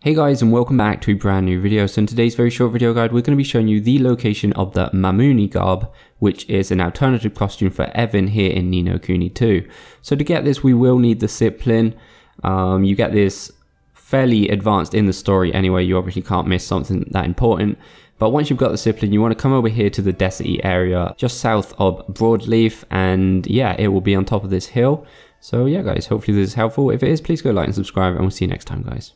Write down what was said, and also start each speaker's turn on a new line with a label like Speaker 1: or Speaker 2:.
Speaker 1: Hey guys and welcome back to a brand new video. So in today's very short video guide, we're going to be showing you the location of the Mamooni garb, which is an alternative costume for Evan here in Ninokuni Kuni 2. So to get this, we will need the Zeppelin. Um, you get this fairly advanced in the story anyway, you obviously can't miss something that important. But once you've got the Zeppelin, you want to come over here to the Desert area, just south of Broadleaf, and yeah, it will be on top of this hill. So yeah guys, hopefully this is helpful. If it is, please go like and subscribe, and we'll see you next time guys.